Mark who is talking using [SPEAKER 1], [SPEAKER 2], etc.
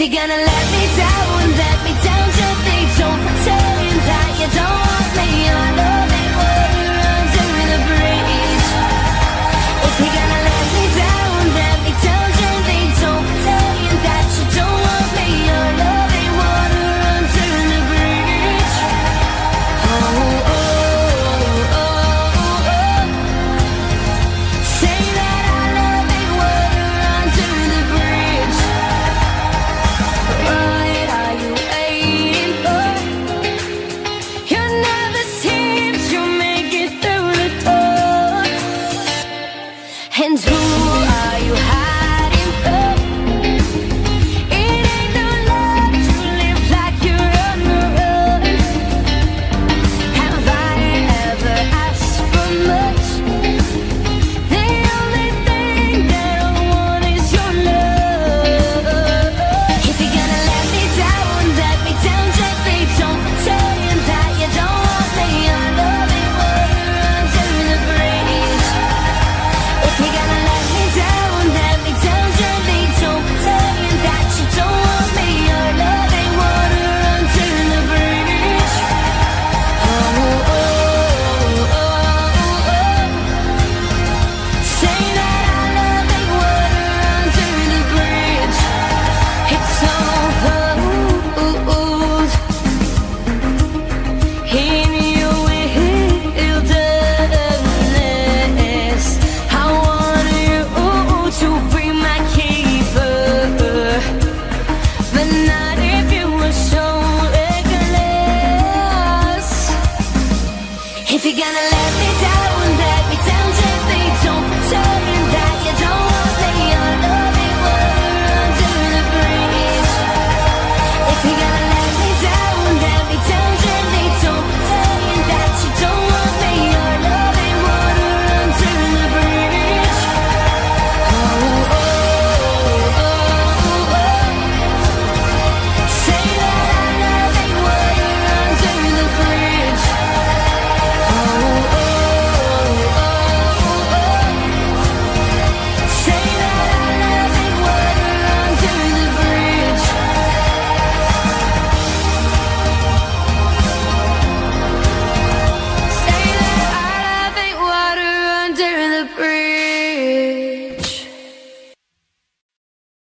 [SPEAKER 1] You're gonna let me down. And who are you?